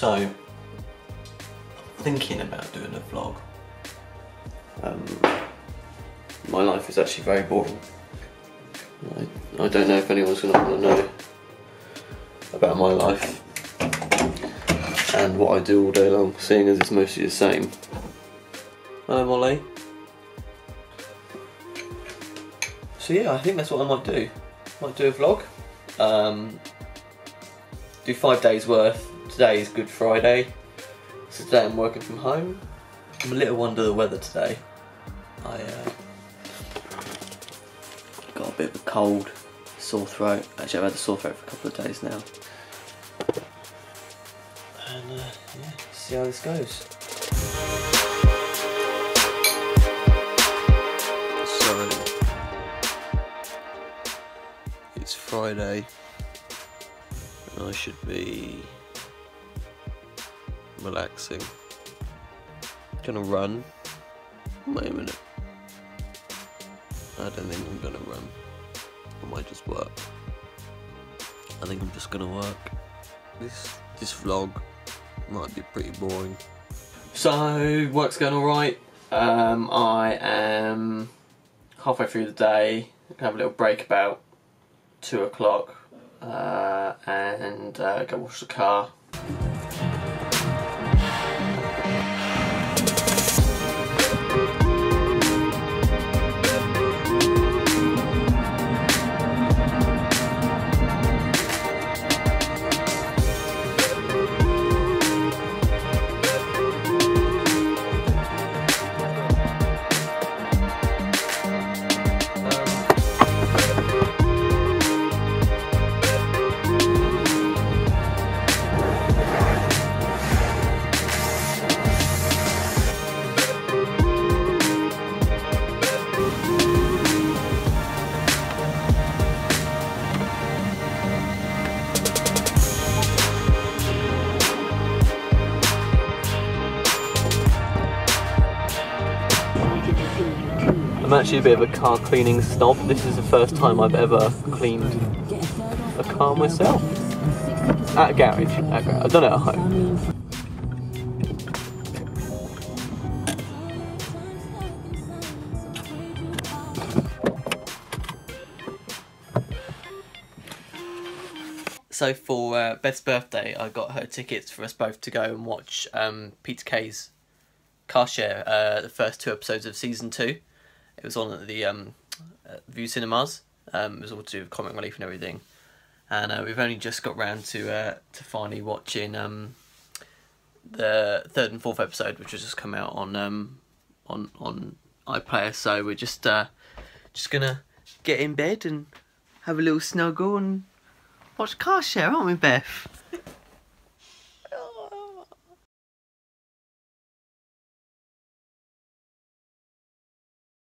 So, thinking about doing a vlog. Um, my life is actually very boring. I, I don't know if anyone's going to want to know about my life and what I do all day long, seeing as it's mostly the same. Hello, Molly. So yeah, I think that's what I might do. Might do a vlog. Um, do five days worth. Today is Good Friday. So today I'm working from home. I'm a little under the weather today. I uh, got a bit of a cold, sore throat. Actually, I've had a sore throat for a couple of days now. And uh, yeah, see how this goes. So it's Friday, I should be relaxing. Gonna run. Wait a minute. I don't think I'm gonna run. I might just work. I think I'm just gonna work. This this vlog might be pretty boring. So work's going alright. Um, I am halfway through the day. I have a little break about two o'clock, uh, and uh, go wash the car. I'm actually a bit of a car cleaning snob. This is the first time I've ever cleaned a car myself. At a garage. At a garage. I've done it at home. So for uh, Beth's birthday, I got her tickets for us both to go and watch um, Peter Kay's Car Share, uh, the first two episodes of season two. It was on at the um, uh, Vue Cinemas. Um, it was all to do with comic relief and everything. And uh, we've only just got round to uh, to finally watching um, the third and fourth episode, which has just come out on um, on on iPlayer. So we're just uh, just gonna get in bed and have a little snuggle and watch Car Share, aren't we, Beth?